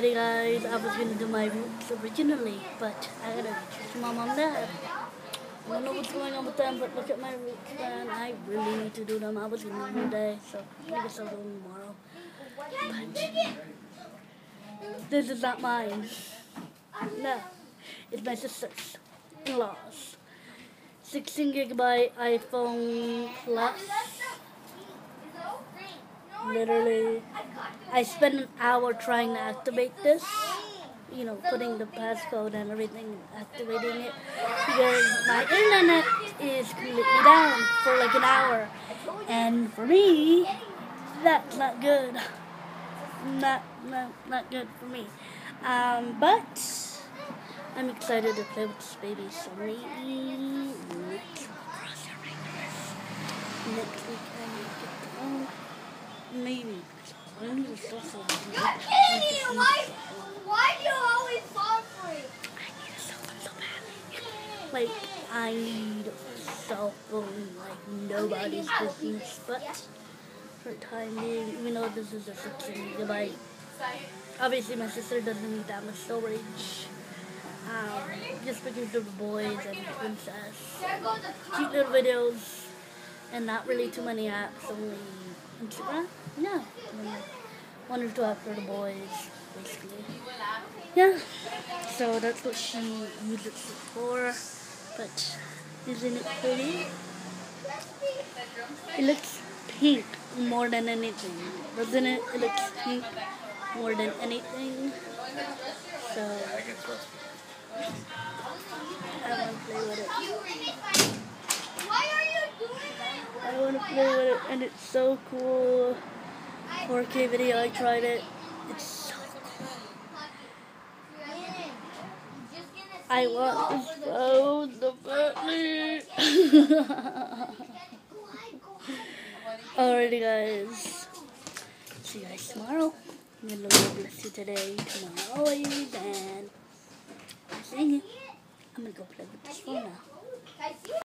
Alrighty guys, I was gonna do my roots originally, but I gotta reach my mom dad. I don't know what's going on with them, but look at my roots man. I really need to do them. I was gonna do them today, so I guess I'll do them tomorrow. But this is not mine. No, it's my sister's in-laws. 16 gigabyte iPhone Plus. Literally, I spent an hour trying to activate this. You know, putting the passcode and everything, activating it. Because my internet is completely down for like an hour. And for me, that's not good. Not, not, not good for me. Um, but I'm excited to play with this baby. So maybe next week, I get the phone. Maybe. I need a cell phone. I Katie, just need a why, why do you always fall for it? I need a cell phone so badly. Like, I need a cell phone like nobody's business. But for time being, even though this is a 16 gigabyte, obviously my sister doesn't need that much storage. Um, just because of the boys and princess. Cute little videos and not really too many apps, only Instagram. Yeah. One or two apps for the boys, basically. Yeah. So that's what she uses it for. But isn't it pretty? It looks pink more than anything. Doesn't it? It looks pink more than anything. So I want to play with it. Why are you doing it, and it's so cool. 4K video, I tried it. It's so cool. I want this phone so badly. Alrighty, guys. See you guys tomorrow. May the Lord bless you today, tomorrow, always, and I'm saying it. I'm gonna go play with this phone now.